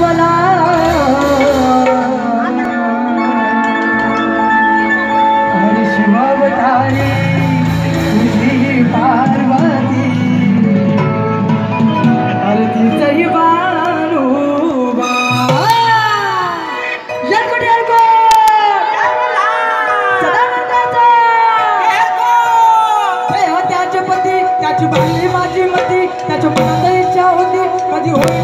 मला. हरी शिवावतारी तुझी पार्वती. आरतीचही बाळानुबा यरकोट त्याचे पती त्याची बांधली माझी मती त्याच्या मनात इच्छा होती कधी होईल?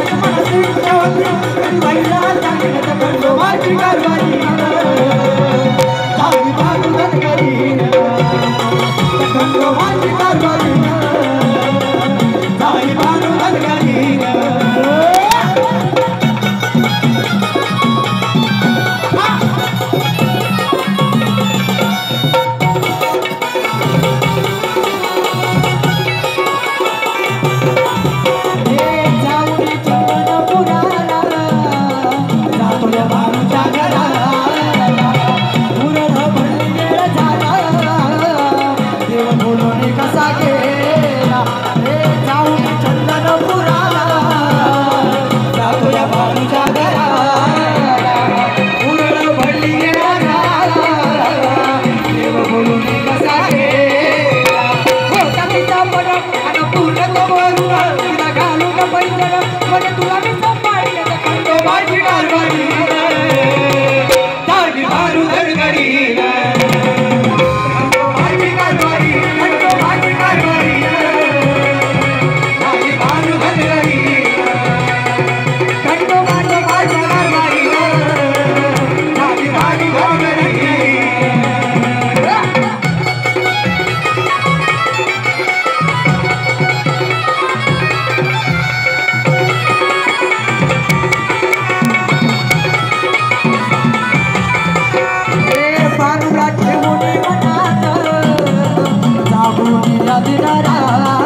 Ceará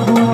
Prabhu.